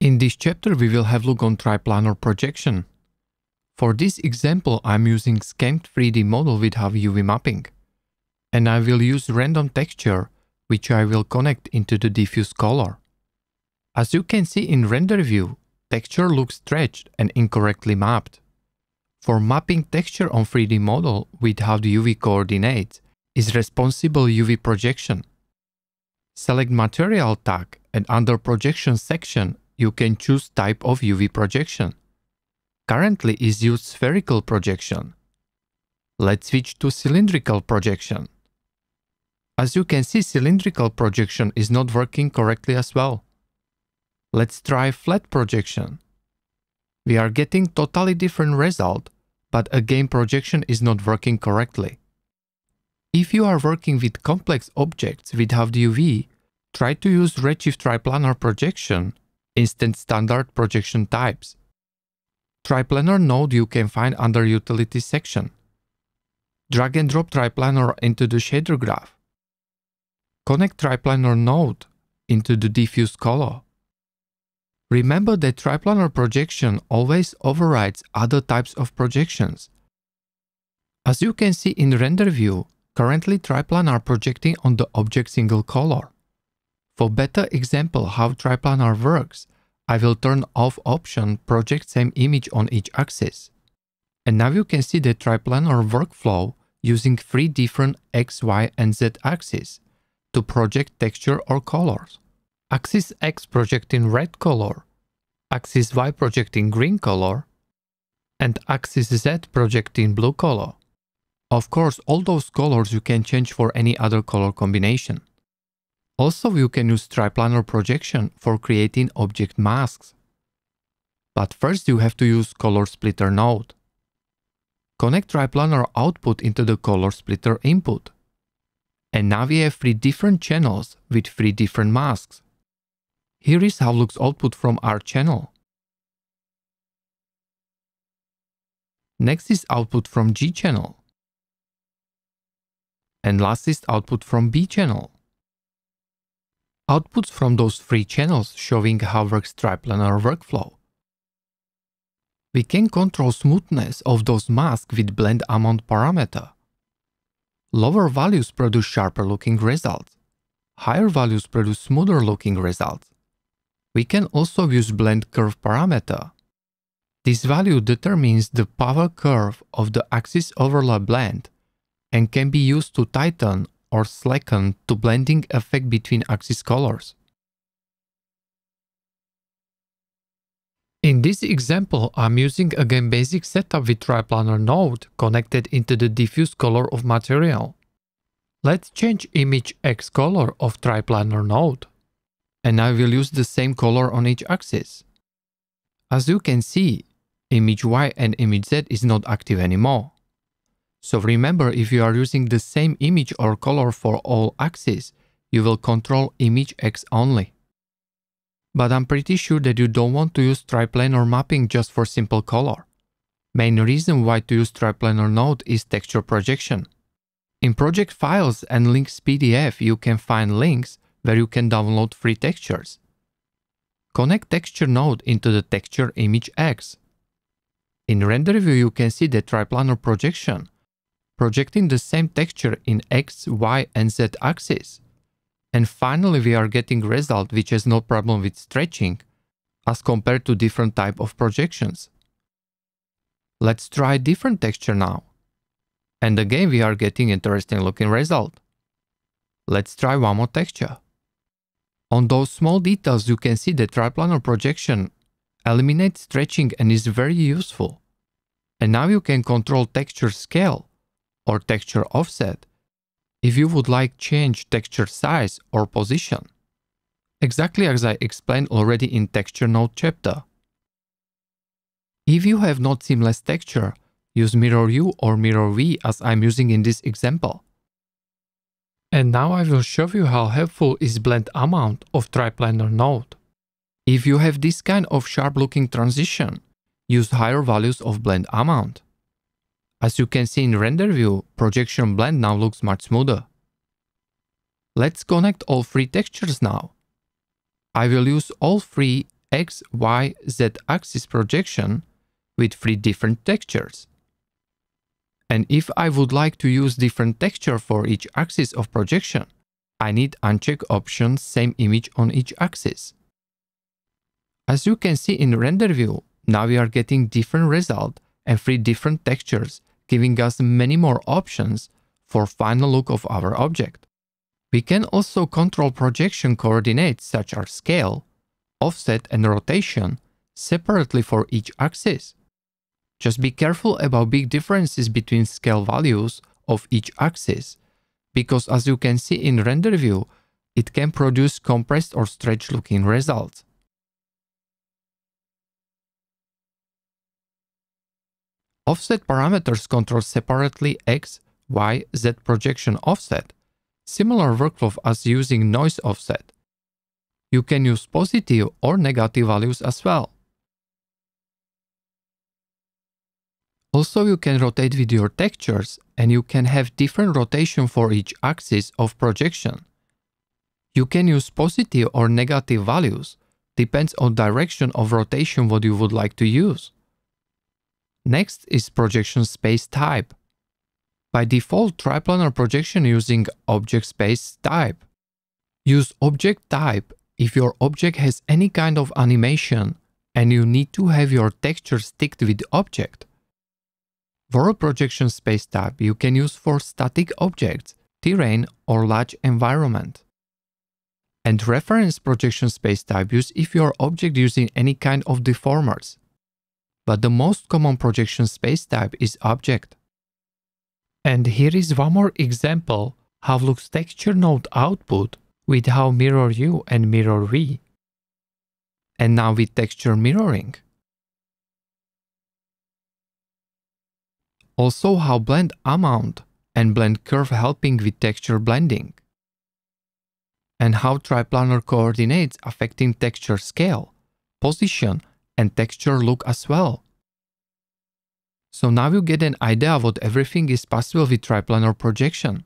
In this chapter we will have look on triplanar projection. For this example I'm using scanned 3D model with HAV UV mapping. And I will use random texture which I will connect into the diffuse color. As you can see in render view, texture looks stretched and incorrectly mapped. For mapping texture on 3D model with HAV UV coordinates is responsible UV projection. Select material tag and under projection section you can choose type of UV projection. Currently is used spherical projection. Let's switch to cylindrical projection. As you can see cylindrical projection is not working correctly as well. Let's try flat projection. We are getting totally different result, but again projection is not working correctly. If you are working with complex objects with HAV UV, try to use Redshift triplanar projection instead standard projection types. Triplanar node you can find under Utilities section. Drag and drop triplanar into the shader graph. Connect triplanar node into the diffuse color. Remember that triplanar projection always overrides other types of projections. As you can see in render view, currently triplanar projecting on the object single color. For better example how triplanar works, I will turn off option project same image on each axis. And now you can see the triplanar workflow using three different X, Y and Z axes to project texture or colors. Axis X projecting red color, axis Y projecting green color, and axis Z projecting blue color. Of course, all those colors you can change for any other color combination. Also, you can use triplanar projection for creating object masks. But first you have to use color splitter node. Connect triplanar output into the color splitter input. And now we have three different channels with three different masks. Here is how looks output from R channel. Next is output from G channel. And last is output from B channel. Outputs from those three channels showing how works triplanar workflow. We can control smoothness of those masks with blend amount parameter. Lower values produce sharper looking results. Higher values produce smoother looking results. We can also use blend curve parameter. This value determines the power curve of the axis overlap blend and can be used to tighten or slacken to blending effect between axis colors. In this example, I'm using again basic setup with triplanar node connected into the diffuse color of material. Let's change image X color of triplanar node. And I will use the same color on each axis. As you can see, image Y and image Z is not active anymore. So remember, if you are using the same image or color for all axes, you will control image X only. But I'm pretty sure that you don't want to use triplanar mapping just for simple color. Main reason why to use triplanar node is texture projection. In project files and links PDF you can find links where you can download free textures. Connect texture node into the texture image X. In render view you can see the triplanar projection, projecting the same texture in X, Y and Z axes. And finally we are getting result which has no problem with stretching as compared to different type of projections. Let's try different texture now. And again we are getting interesting looking result. Let's try one more texture. On those small details you can see the triplanar projection eliminates stretching and is very useful. And now you can control texture scale or texture offset if you would like change texture size or position. Exactly as I explained already in texture node chapter. If you have not seamless texture, use mirror U or mirror V as I'm using in this example. And now I will show you how helpful is blend amount of triplanar node. If you have this kind of sharp looking transition, use higher values of blend amount. As you can see in render view, projection blend now looks much smoother. Let's connect all three textures now. I will use all three X, Y, Z axis projection with three different textures. And if I would like to use different texture for each axis of projection, I need uncheck option same image on each axis. As you can see in render view, now we are getting different result and three different textures, giving us many more options for final look of our object. We can also control projection coordinates such as scale, offset and rotation separately for each axis. Just be careful about big differences between scale values of each axis, because as you can see in render view, it can produce compressed or stretched looking results. Offset parameters control separately X, Y, Z projection offset, similar workflow as using noise offset. You can use positive or negative values as well. Also, you can rotate with your textures and you can have different rotation for each axis of projection. You can use positive or negative values, depends on direction of rotation what you would like to use. Next is projection space type. By default, triplanar projection using object space type. Use object type if your object has any kind of animation and you need to have your texture stick with the object. For a projection space type, you can use for static objects, terrain or large environment. And reference projection space type use if your object using any kind of deformers. But the most common projection space type is object. And here is one more example how looks texture node output with how mirror U and mirror V. And now with texture mirroring. Also how blend amount and blend curve helping with texture blending. And how triplanar coordinates affecting texture scale, position and texture look as well. So now you get an idea of what everything is possible with triplanar projection.